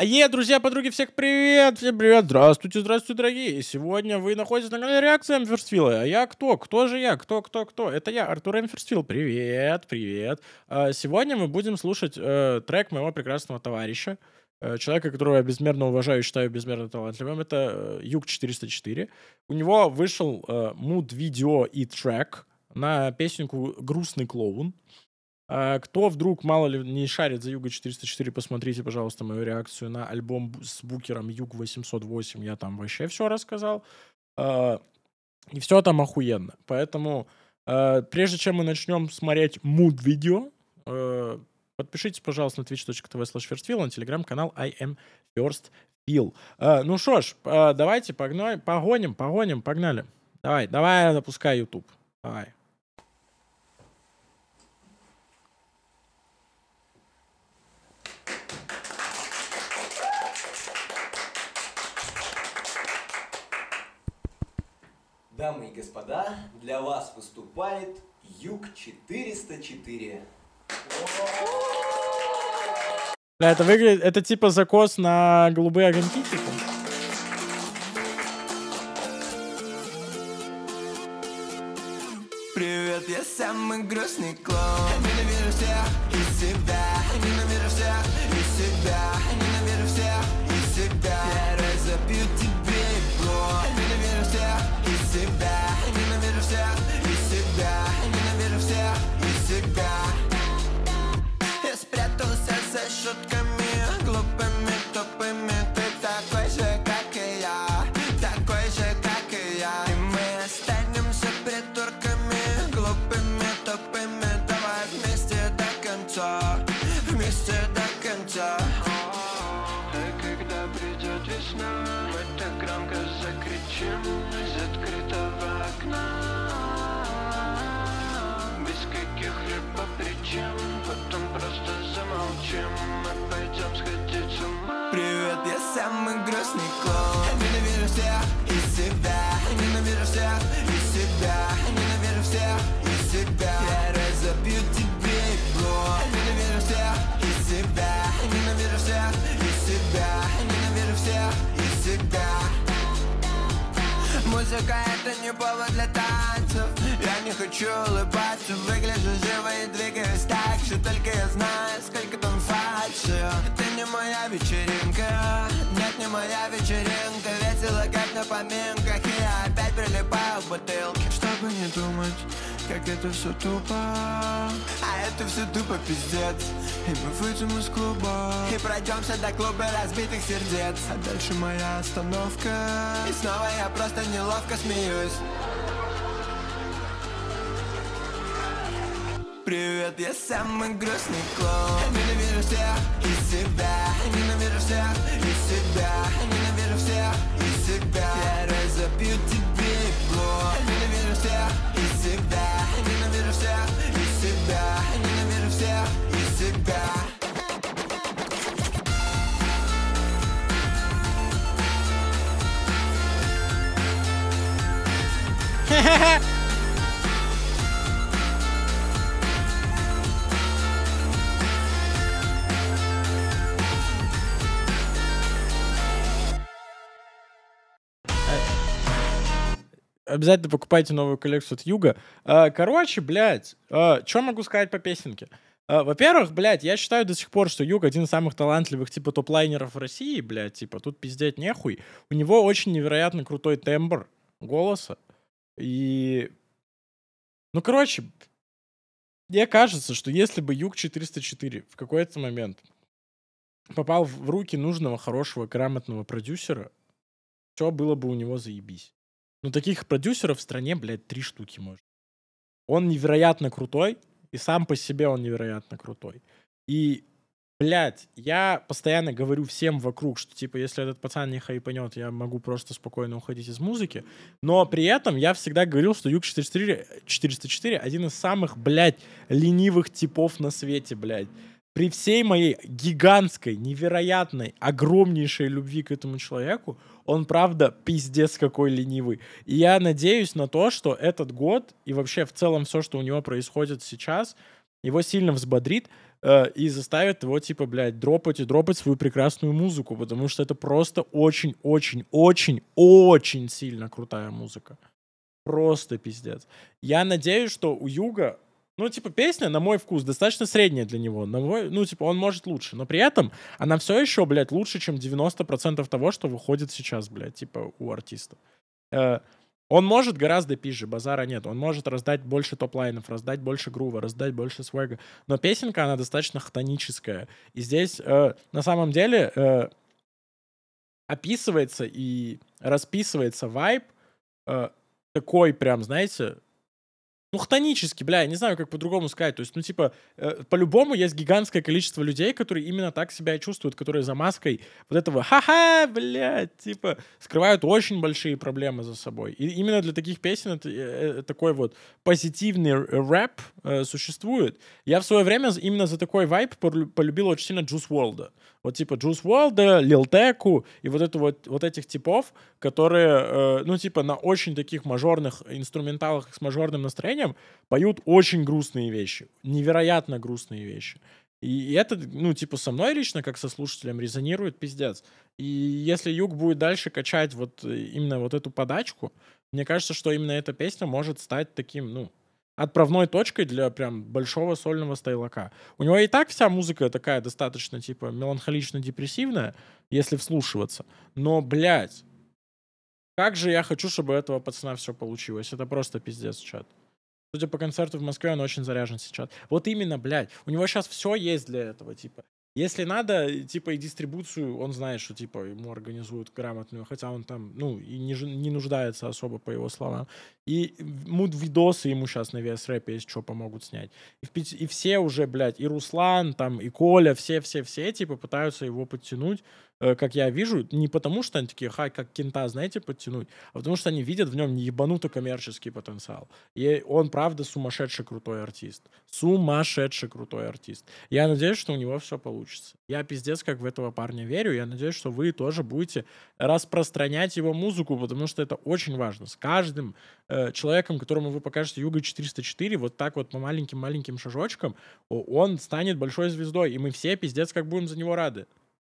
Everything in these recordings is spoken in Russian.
А е, друзья, подруги, всех привет! Всем привет! Здравствуйте, здравствуйте, дорогие! Сегодня вы находитесь на канале Реакция Эмферсфилла. А я кто? Кто же я? Кто, кто, кто? Это я, Артур Эмферсфилл. Привет, привет. А, сегодня мы будем слушать э, трек моего прекрасного товарища, э, человека, которого я безмерно уважаю и считаю безмерно талантливым. Это э, Юг 404. У него вышел муд-видео и трек на песенку «Грустный клоун». А, кто вдруг, мало ли, не шарит за Юга 404, посмотрите, пожалуйста, мою реакцию на альбом с букером Юг 808. Я там вообще все рассказал. А, и все там охуенно. Поэтому, а, прежде чем мы начнем смотреть муд-видео, подпишитесь, пожалуйста, на twitch.tv slash на телеграм-канал I am first feel. Ну что ж, давайте погнали, погоним, погоним, погнали. Давай, давай запускай YouTube. Давай. Дамы и господа, для вас выступает Юг 404. Бля, это выглядит, это типа закос на голубые огоньки, типа? Привет, я самый грустный клоун Ненавижу всех конца Вместе до конца. А когда придет весна Мы так громко закричим из открытого окна. Без каких-либо причин Потом просто замолчим. Мы пойдем сходить с ума. Привет, я самый грустный клоун Музыка это не повод для танцев. Я не хочу улыбаться Выгляжу живо и двигаюсь так Что только я знаю, сколько фальши. Это не моя вечеринка Не моя вечеринка Весело, как на поминках. И я опять прилипаю к бутылке. Чтобы не думать, как это все тупо. А это все тупо пиздец. И мы выйдем из клуба. И пройдемся до клуба разбитых сердец. А дальше моя остановка. И снова я просто неловко смеюсь Привет, я самый грустный клоун. Ненавижу всех и себя. Ненавижу всех и себя. Ненавижу всех и себя. Я разобью тебе его Ненавижу всех и себя. Ненавижу всех и себя. Ненавижу всех и себя Обязательно покупайте новую коллекцию от Юга. А, Короче, блядь, что могу сказать по песенке? А, Во-первых, блядь, я считаю до сих пор, что Юг один из самых талантливых, типа, топ-лайнеров в России, блядь, типа, тут пиздеть нехуй. У него очень невероятно крутой тембр голоса. И... Ну, короче, мне кажется, что если бы Юг 404 в какой-то момент попал в руки нужного, хорошего, грамотного продюсера, все было бы у него заебись. Ну, таких продюсеров в стране, блядь, три штуки может. Он невероятно крутой, и сам по себе он невероятно крутой. И, блядь, я постоянно говорю всем вокруг, что, типа, если этот пацан не хайпанет, я могу просто спокойно уходить из музыки. Но при этом я всегда говорил, что Юг 404, 404 один из самых, блядь, ленивых типов на свете, блядь при всей моей гигантской, невероятной, огромнейшей любви к этому человеку, он, правда, пиздец какой ленивый. И я надеюсь на то, что этот год и вообще в целом все, что у него происходит сейчас, его сильно взбодрит, э, и заставят его, типа, блядь, дропать и дропать свою прекрасную музыку, потому что это просто очень-очень-очень-очень сильно крутая музыка. Просто пиздец. Я надеюсь, что у Юга ну, типа, песня, на мой вкус, достаточно средняя для него. На мой, ну, типа, он может лучше. Но при этом она все еще, блядь, лучше, чем 90% того, что выходит сейчас, блядь, типа, у артиста. Э, он может гораздо пизже, базара нет. Он может раздать больше топ-лайнов, раздать больше грува, раздать больше свега. Но песенка, она достаточно хтоническая. И здесь, э, на самом деле, э, описывается и расписывается вайб э, такой прям, знаете, ну, хтонически, бля, я не знаю, как по-другому сказать. То есть, ну, типа, э, по-любому есть гигантское количество людей, которые именно так себя чувствуют, которые за маской вот этого ха-ха, блядь, типа, скрывают очень большие проблемы за собой. И именно для таких песен это, э, э такой вот позитивный рэп э, существует. Я в свое время именно за такой вайп полюбил очень сильно Juice WRLD. Вот типа Juice WRLD, Lil Tecca и вот, это вот, вот этих типов, которые, э, ну, типа, на очень таких мажорных инструменталах с мажорным настроением поют очень грустные вещи, невероятно грустные вещи. И это, ну, типа, со мной лично, как со слушателем, резонирует пиздец. И если Юг будет дальше качать вот э, именно вот эту подачку, мне кажется, что именно эта песня может стать таким, ну, отправной точкой для прям большого сольного стайлака. У него и так вся музыка такая достаточно, типа, меланхолично-депрессивная, если вслушиваться. Но, блядь, как же я хочу, чтобы у этого пацана все получилось. Это просто пиздец, чат. Судя по концерту в Москве, он очень заряжен сейчас. Вот именно, блядь. У него сейчас все есть для этого, типа. Если надо, типа, и дистрибуцию, он знает, что, типа, ему организуют грамотную, хотя он там, ну, и не, не нуждается особо, по его словам. И муд-видосы ему сейчас на рэпе, есть что, помогут снять. И, и все уже, блядь, и Руслан, там, и Коля, все-все-все, типа, пытаются его подтянуть Э, как я вижу, не потому что они такие, хай, как кента, знаете, подтянуть, а потому что они видят в нем не ебанутый коммерческий потенциал. И он, правда, сумасшедший крутой артист. Сумасшедший крутой артист. Я надеюсь, что у него все получится. Я пиздец как в этого парня верю. Я надеюсь, что вы тоже будете распространять его музыку, потому что это очень важно. С каждым э, человеком, которому вы покажете Юга 404, вот так вот по маленьким-маленьким шажочкам, он станет большой звездой. И мы все пиздец как будем за него рады.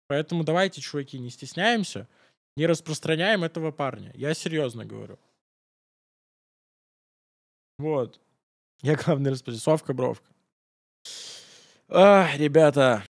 Поэтому давайте, чуваки, не стесняемся, не распространяем этого парня. Я серьезно говорю. Вот. Я главный распределитель. Совка-бровка. А, ребята,